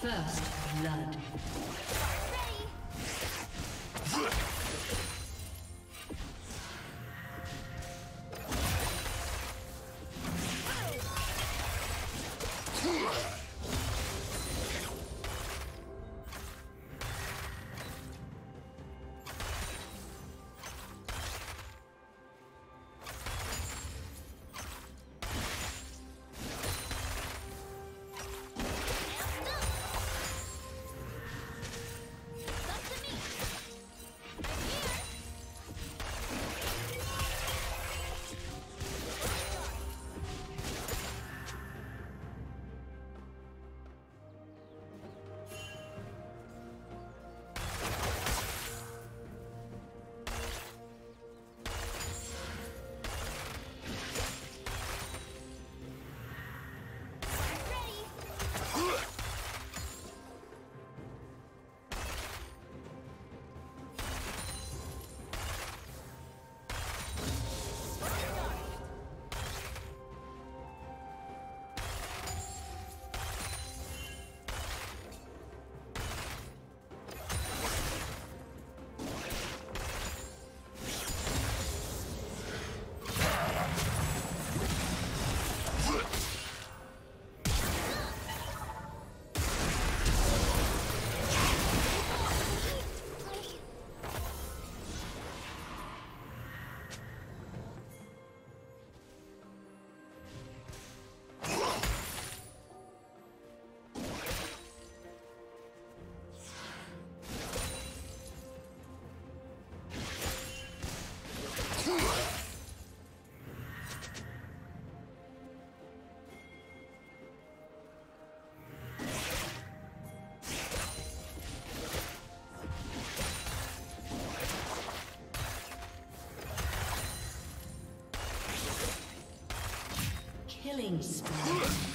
First blood. Killing spree.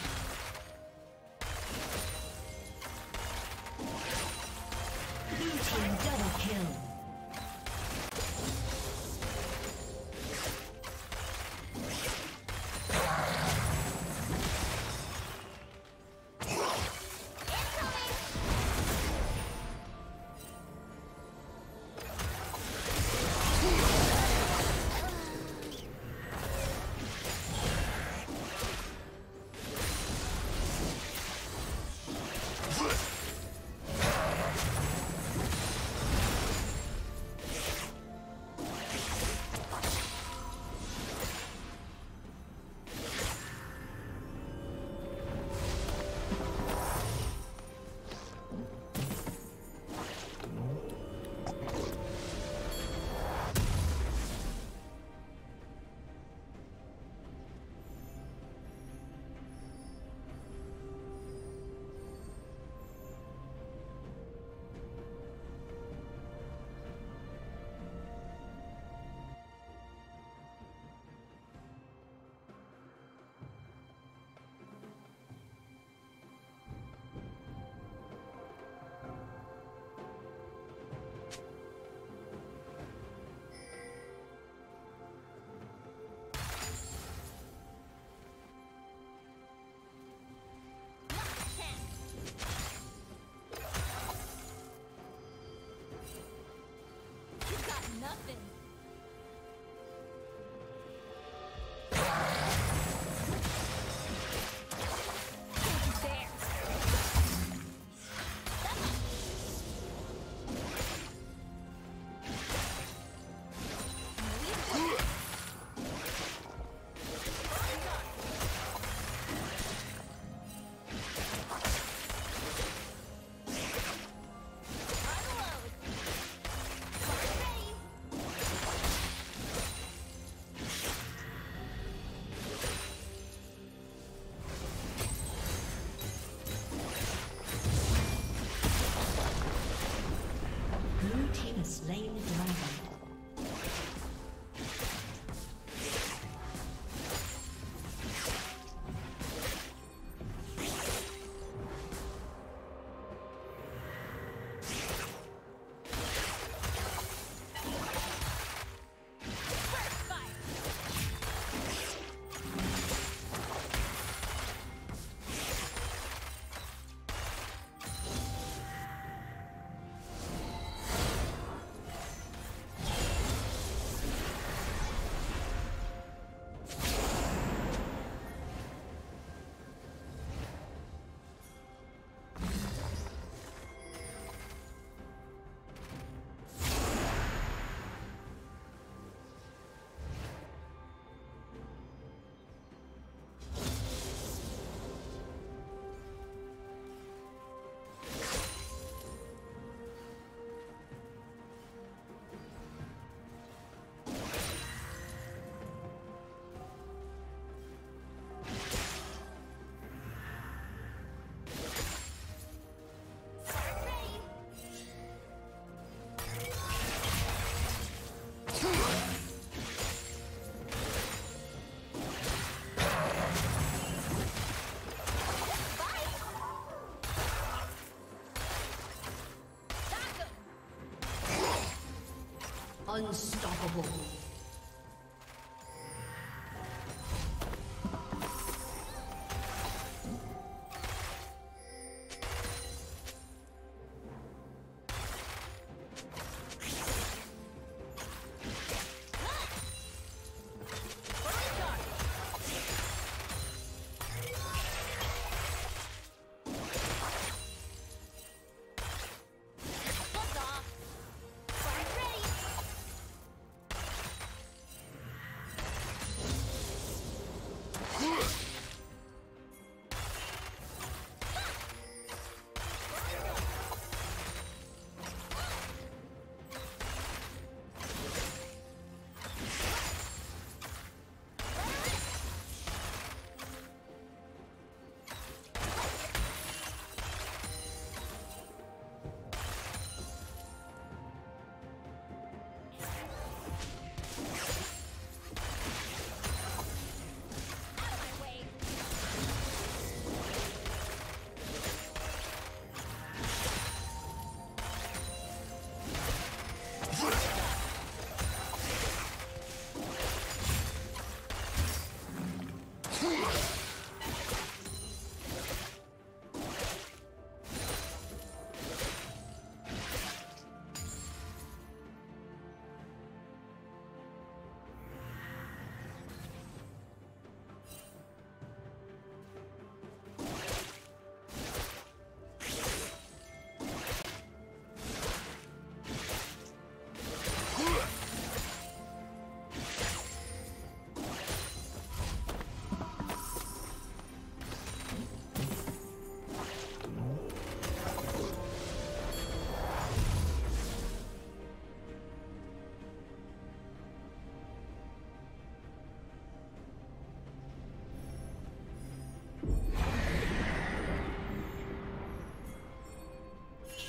Unstoppable.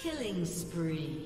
Killing spree.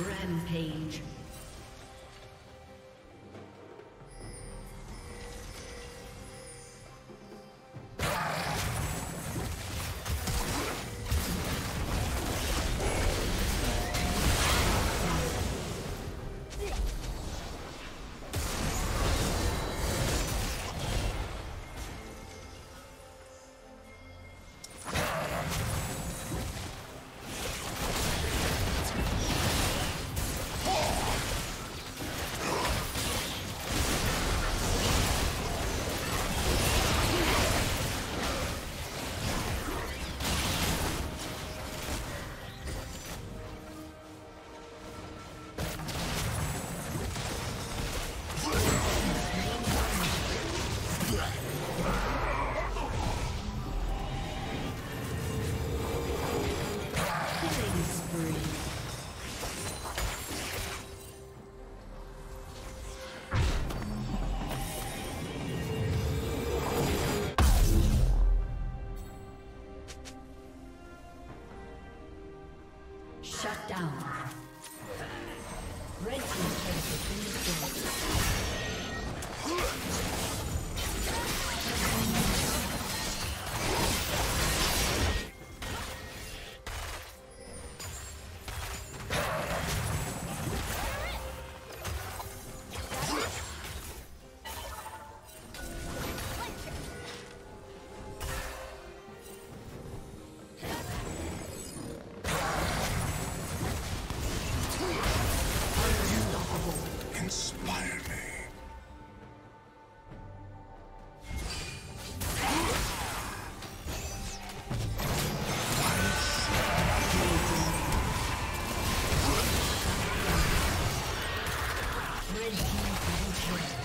Rampage. turret.